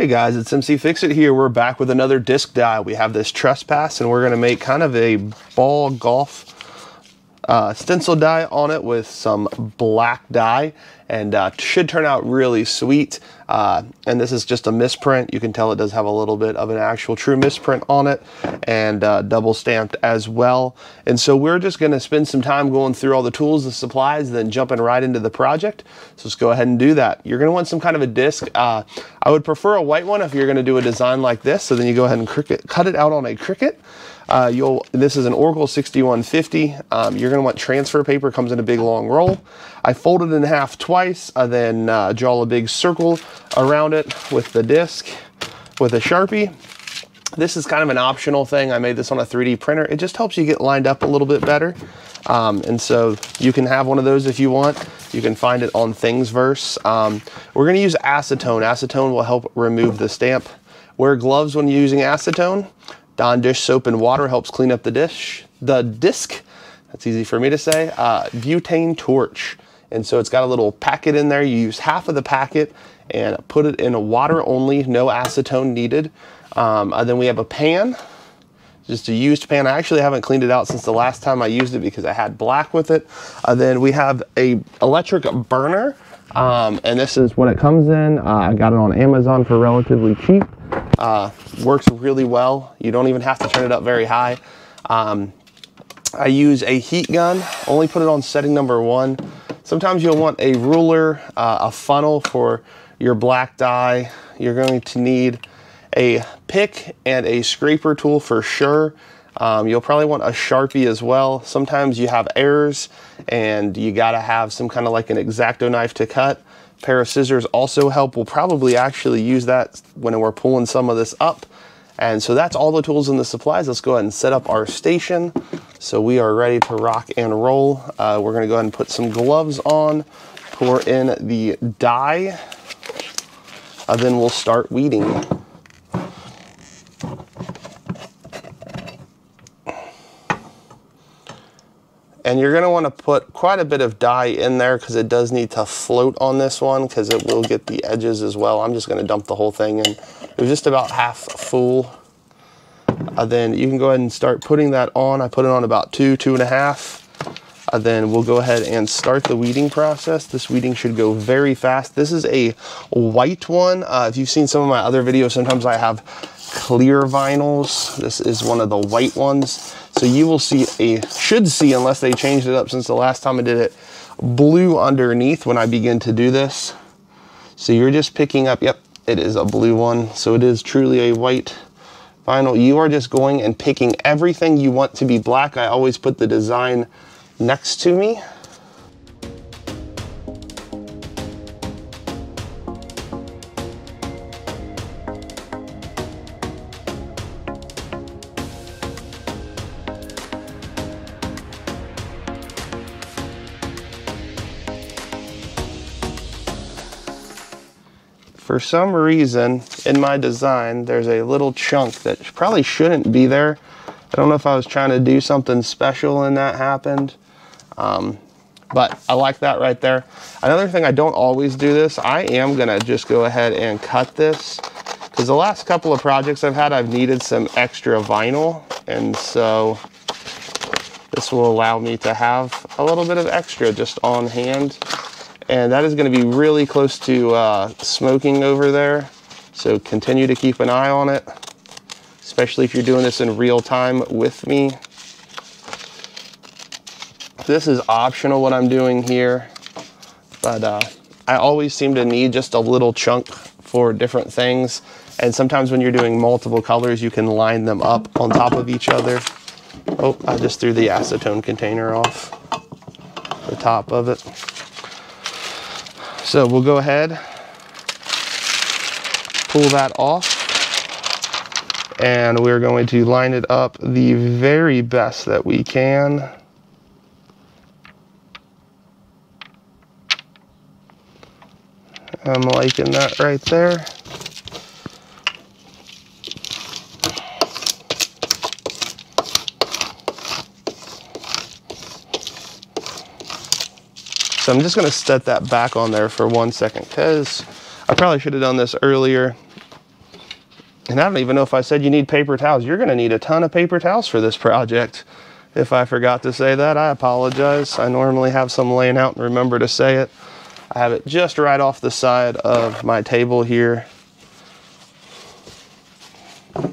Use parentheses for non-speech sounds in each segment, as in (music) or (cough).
Hey guys, it's MC Fixit here. We're back with another disc dye. We have this trespass and we're gonna make kind of a ball golf uh, stencil dye on it with some black dye and uh, should turn out really sweet. Uh, and this is just a misprint. You can tell it does have a little bit of an actual true misprint on it and uh, double stamped as well. And so we're just gonna spend some time going through all the tools, the supplies, then jumping right into the project. So let's go ahead and do that. You're gonna want some kind of a disc. Uh, I would prefer a white one if you're gonna do a design like this. So then you go ahead and Cricut, cut it out on a Cricut. Uh, you'll this is an Oracle 6150. Um, you're gonna want transfer paper, comes in a big long roll. I fold it in half twice, uh, then uh, draw a big circle around it with the disc with a Sharpie. This is kind of an optional thing. I made this on a 3D printer. It just helps you get lined up a little bit better. Um, and so you can have one of those if you want. You can find it on Thingiverse. Um, we're gonna use acetone. Acetone will help remove the stamp. Wear gloves when using acetone. Dawn dish soap and water helps clean up the dish. The disc, that's easy for me to say, uh, butane torch. And so it's got a little packet in there. You use half of the packet and put it in a water only, no acetone needed. Um, and then we have a pan, just a used pan. I actually haven't cleaned it out since the last time I used it because I had black with it. Uh, then we have a electric burner. Um, and this is what it comes in. Uh, I got it on Amazon for relatively cheap. Uh, works really well. You don't even have to turn it up very high. Um, I use a heat gun, only put it on setting number one. Sometimes you'll want a ruler, uh, a funnel for your black dye. You're going to need a pick and a scraper tool for sure. Um, you'll probably want a Sharpie as well. Sometimes you have errors and you gotta have some kind of like an X-Acto knife to cut pair of scissors also help. We'll probably actually use that when we're pulling some of this up. And so that's all the tools and the supplies. Let's go ahead and set up our station. So we are ready to rock and roll. Uh, we're gonna go ahead and put some gloves on, pour in the dye, uh, then we'll start weeding. And you're gonna wanna put quite a bit of dye in there because it does need to float on this one because it will get the edges as well. I'm just gonna dump the whole thing in. It was just about half full. Uh, then you can go ahead and start putting that on. I put it on about two, two and a half. Uh, then we'll go ahead and start the weeding process. This weeding should go very fast. This is a white one. Uh, if you've seen some of my other videos, sometimes I have clear vinyls. This is one of the white ones. So you will see a, should see, unless they changed it up since the last time I did it, blue underneath when I begin to do this. So you're just picking up, yep, it is a blue one. So it is truly a white vinyl. You are just going and picking everything you want to be black. I always put the design next to me. For some reason in my design, there's a little chunk that probably shouldn't be there. I don't know if I was trying to do something special and that happened. Um, but I like that right there. Another thing, I don't always do this. I am gonna just go ahead and cut this because the last couple of projects I've had, I've needed some extra vinyl. And so this will allow me to have a little bit of extra just on hand and that is going to be really close to uh, smoking over there. So continue to keep an eye on it, especially if you're doing this in real time with me. This is optional what I'm doing here, but uh, I always seem to need just a little chunk for different things. And sometimes when you're doing multiple colors, you can line them up on top of each other. Oh, I just threw the acetone container off the top of it. So we'll go ahead, pull that off, and we're going to line it up the very best that we can. I'm liking that right there. So I'm just gonna set that back on there for one second because I probably should have done this earlier. And I don't even know if I said you need paper towels. You're gonna need a ton of paper towels for this project. If I forgot to say that, I apologize. I normally have some laying out and remember to say it. I have it just right off the side of my table here.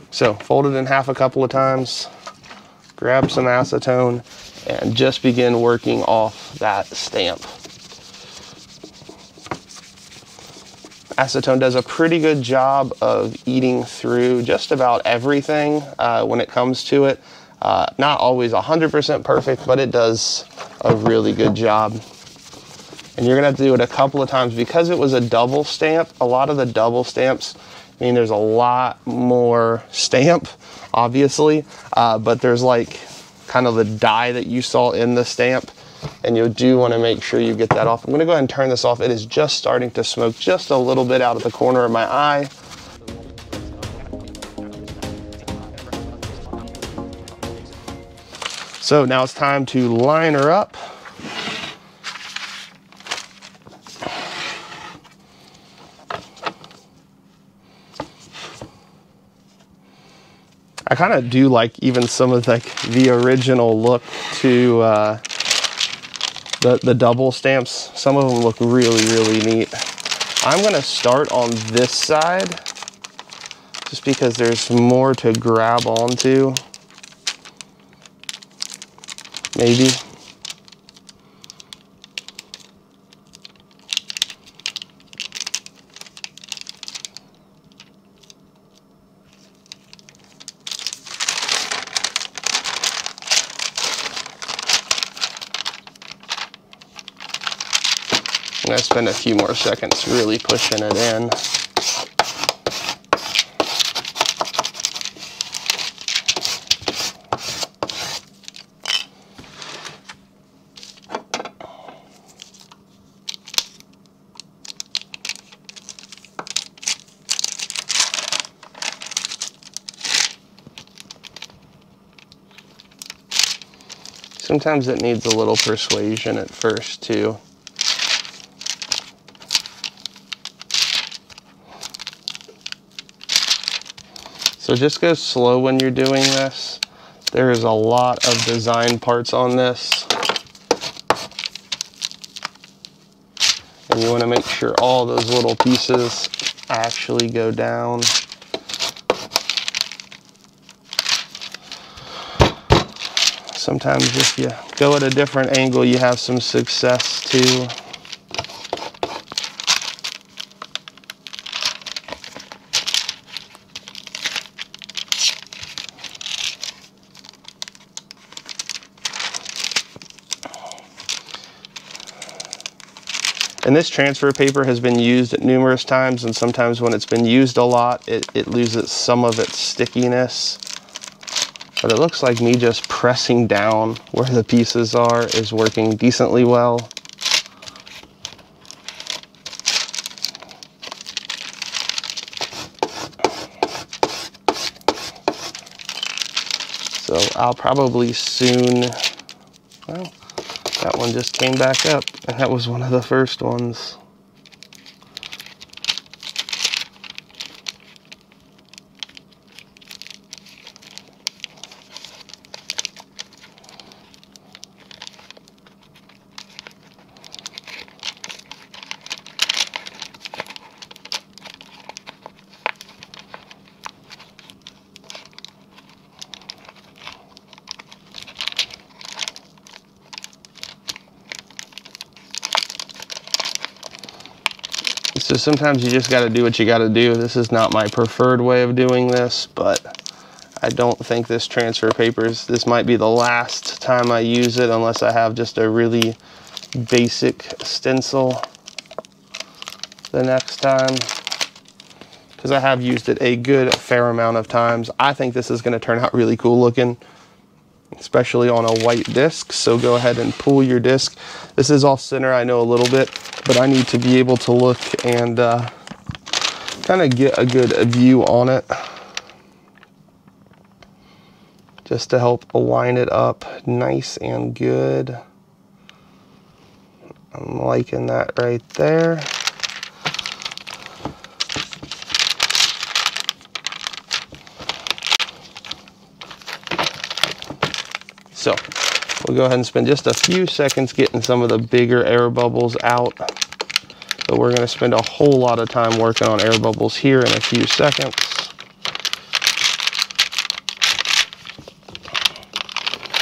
So fold it in half a couple of times, grab some acetone, and just begin working off that stamp. Acetone does a pretty good job of eating through just about everything uh, when it comes to it. Uh, not always 100% perfect, but it does a really good job. And you're gonna have to do it a couple of times because it was a double stamp. A lot of the double stamps I mean there's a lot more stamp, obviously, uh, but there's like kind of the dye that you saw in the stamp and you do want to make sure you get that off. I'm going to go ahead and turn this off. It is just starting to smoke just a little bit out of the corner of my eye. So now it's time to line her up. I kind of do like even some of like the original look to uh, the, the double stamps. Some of them look really, really neat. I'm gonna start on this side just because there's more to grab onto. Maybe. I'm gonna spend a few more seconds really pushing it in. Sometimes it needs a little persuasion at first too. So just go slow when you're doing this. There is a lot of design parts on this. And you want to make sure all those little pieces actually go down. Sometimes if you go at a different angle, you have some success too. And this transfer paper has been used numerous times and sometimes when it's been used a lot, it, it loses some of its stickiness. But it looks like me just pressing down where the pieces are is working decently well. So I'll probably soon, well, that one just came back up, and that was one of the first ones. So sometimes you just got to do what you got to do. This is not my preferred way of doing this, but I don't think this transfer papers, this might be the last time I use it unless I have just a really basic stencil the next time because I have used it a good fair amount of times. I think this is going to turn out really cool looking especially on a white disc. So go ahead and pull your disc. This is off center, I know a little bit, but I need to be able to look and uh, kind of get a good view on it. Just to help align it up nice and good. I'm liking that right there. So we'll go ahead and spend just a few seconds getting some of the bigger air bubbles out. But we're gonna spend a whole lot of time working on air bubbles here in a few seconds.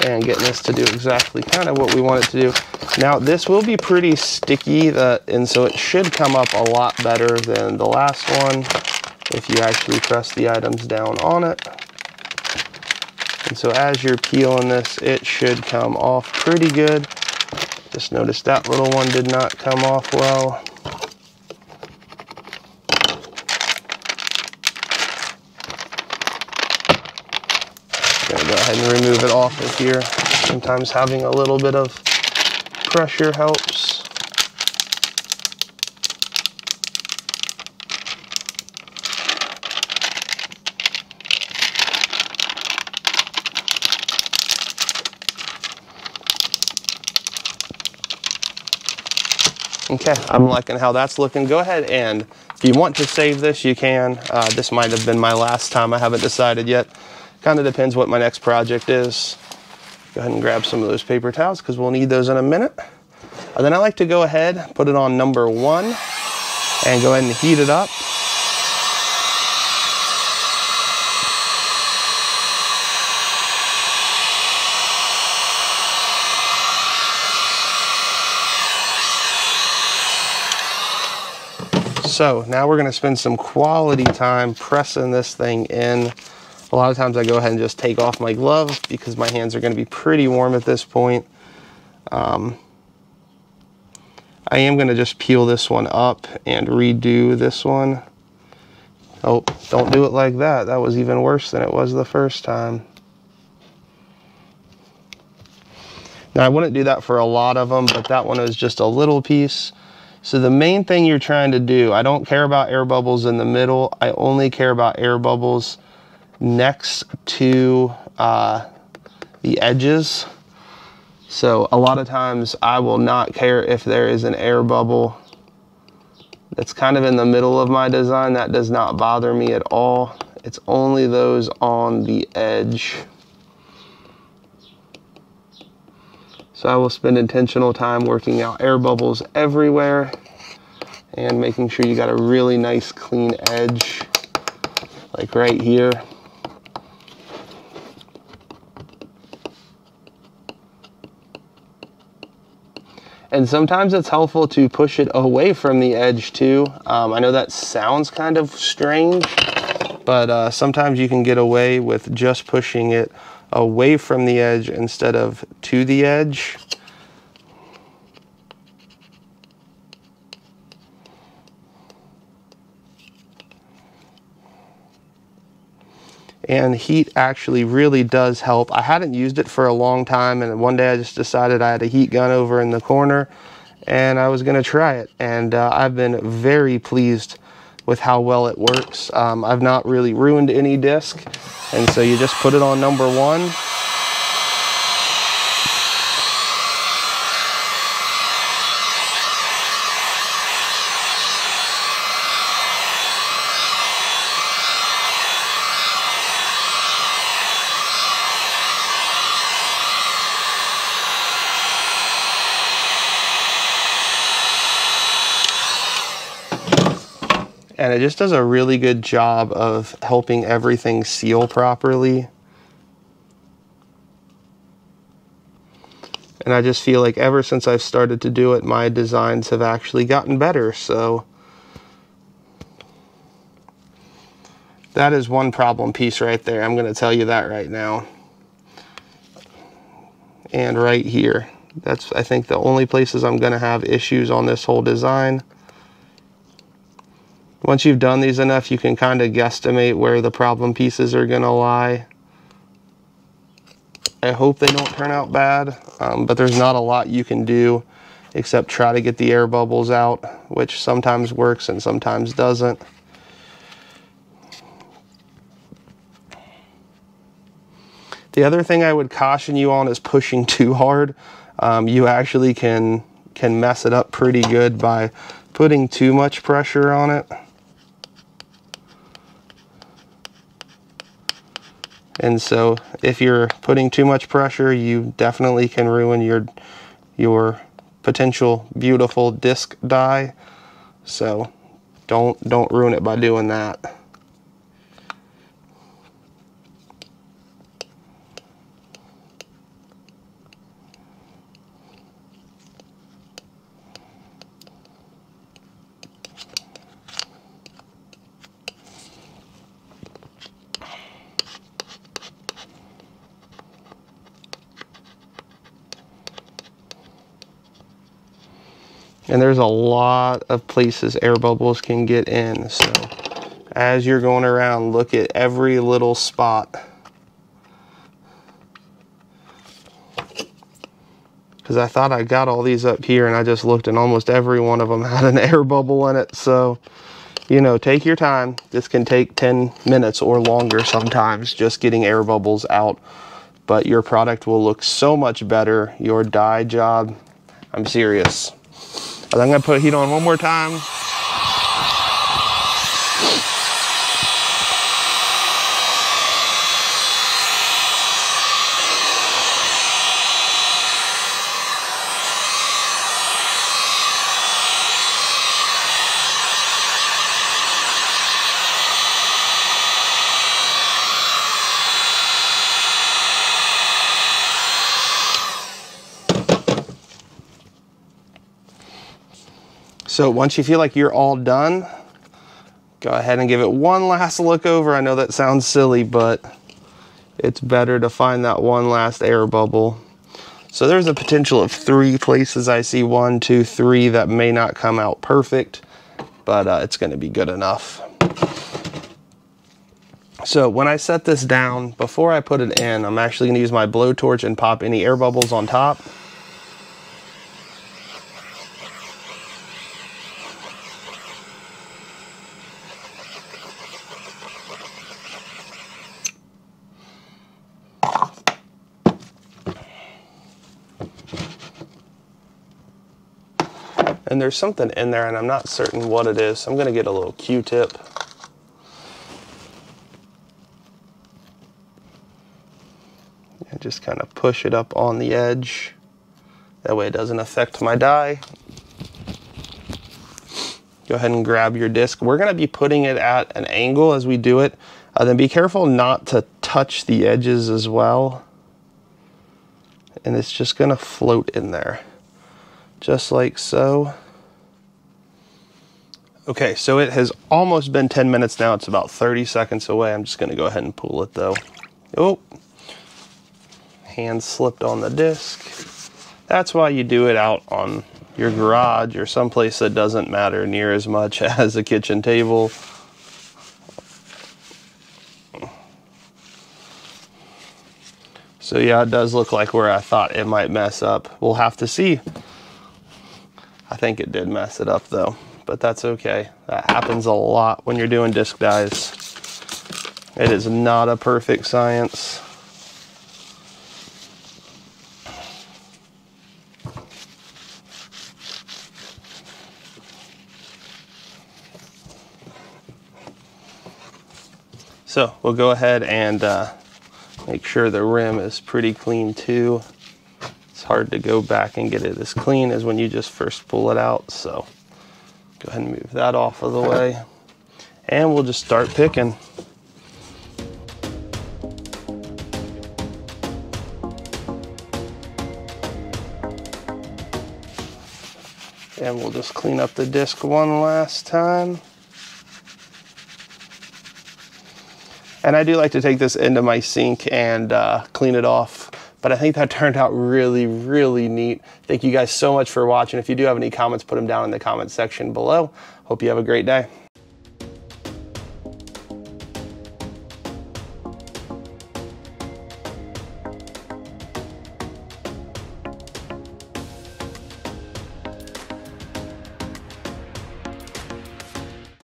And getting this to do exactly kind of what we want it to do. Now this will be pretty sticky, that, and so it should come up a lot better than the last one if you actually press the items down on it. And so as you're peeling this, it should come off pretty good. Just notice that little one did not come off well. Gonna go ahead and remove it off of here. Sometimes having a little bit of pressure helps. Okay, I'm liking how that's looking. Go ahead and if you want to save this, you can. Uh, this might have been my last time. I haven't decided yet. Kind of depends what my next project is. Go ahead and grab some of those paper towels because we'll need those in a minute. And then I like to go ahead, put it on number one and go ahead and heat it up. So now we're gonna spend some quality time pressing this thing in. A lot of times I go ahead and just take off my glove because my hands are gonna be pretty warm at this point. Um, I am gonna just peel this one up and redo this one. Oh, don't do it like that. That was even worse than it was the first time. Now I wouldn't do that for a lot of them, but that one was just a little piece. So the main thing you're trying to do, I don't care about air bubbles in the middle. I only care about air bubbles next to uh, the edges. So a lot of times I will not care if there is an air bubble that's kind of in the middle of my design. That does not bother me at all. It's only those on the edge. So I will spend intentional time working out air bubbles everywhere and making sure you got a really nice clean edge like right here. And sometimes it's helpful to push it away from the edge too. Um, I know that sounds kind of strange, but uh, sometimes you can get away with just pushing it away from the edge instead of to the edge. and heat actually really does help. I hadn't used it for a long time and one day I just decided I had a heat gun over in the corner and I was gonna try it and uh, I've been very pleased with how well it works. Um, I've not really ruined any disc. And so you just put it on number one it just does a really good job of helping everything seal properly. And I just feel like ever since I've started to do it, my designs have actually gotten better. So that is one problem piece right there. I'm going to tell you that right now. And right here. That's, I think, the only places I'm going to have issues on this whole design. Once you've done these enough, you can kind of guesstimate where the problem pieces are going to lie. I hope they don't turn out bad, um, but there's not a lot you can do except try to get the air bubbles out, which sometimes works and sometimes doesn't. The other thing I would caution you on is pushing (laughs) too hard. Um, you actually can, can mess it up pretty good by putting too much pressure on it. And so if you're putting too much pressure, you definitely can ruin your, your potential beautiful disc dye. So don't, don't ruin it by doing that. And there's a lot of places air bubbles can get in. So as you're going around, look at every little spot. Because I thought I got all these up here and I just looked and almost every one of them (laughs) had an air bubble in it. So, you know, take your time. This can take 10 minutes or longer sometimes just getting air bubbles out. But your product will look so much better. Your dye job, I'm serious. I'm gonna put heat on one more time. So once you feel like you're all done, go ahead and give it one last look over. I know that sounds silly, but it's better to find that one last air bubble. So there's a potential of three places I see one, two, three that may not come out perfect, but uh, it's gonna be good enough. So when I set this down, before I put it in, I'm actually gonna use my blowtorch and pop any air bubbles on top. And there's something in there and I'm not certain what it is. So I'm gonna get a little Q-tip. And just kind of push it up on the edge. That way it doesn't affect my dye. Go ahead and grab your disc. We're gonna be putting it at an angle as we do it. Uh, then be careful not to touch the edges as well. And it's just gonna float in there just like so. Okay, so it has almost been 10 minutes now. It's about 30 seconds away. I'm just gonna go ahead and pull it though. Oh, hand slipped on the disc. That's why you do it out on your garage or someplace that doesn't matter near as much (laughs) as a kitchen table. So yeah, it does look like where I thought it might mess up. We'll have to see. I think it did mess it up though, but that's okay. That happens a lot when you're doing disc dyes. It is not a perfect science. So we'll go ahead and uh, make sure the rim is pretty clean too It's hard to go back and get it as clean as when you just first pull it out. So go ahead and move that off of the way. And we'll just start picking. And we'll just clean up the disc one last time. And I do like to take this into my sink and uh, clean it off but I think that turned out really, really neat. Thank you guys so much for watching. If you do have any comments, put them down in the comment section below. Hope you have a great day.